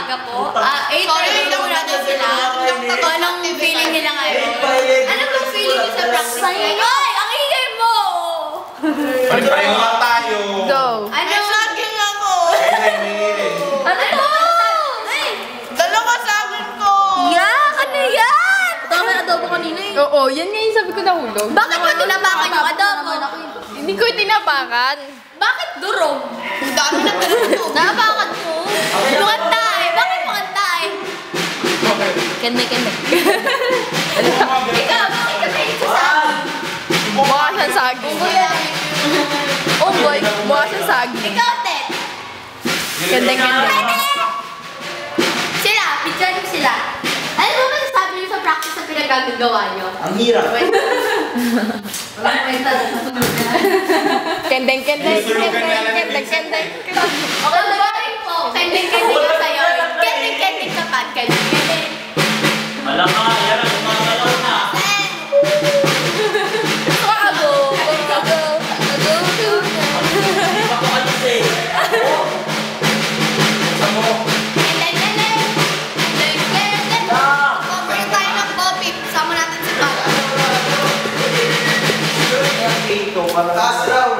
maaga po. Ah, 8.30 po natin sila. Kung anong feeling nila ngayon. Ano bang feeling sa practice? Ay, ang ingay mo! Pareho lang tayo. Go. Ano? saging ako. Ano to? Ay! Dalawa saging ko. Yak! Ano yan? Dami adobo kanina eh. Oo, yan nga yung sabi ko nahulog. Bakit mo tinapakan yung adobo? Hindi ko tinapakan. Bakit durog? Ang dami na pero Kende, kende. Ikaw, ka kayo sa Mukha siyang saging. Oh boy, mukha siyang saging. Ikaw, Ted. Kendeng, kendeng. Sila, picture mo sila. Ano ba masasabi niyo sa practice na pinagagagawa niyo? Ang hirap. Walang kwenta na susunod na. Kendeng, kendeng, kendeng, kendeng, kendeng. Taas daw. Ang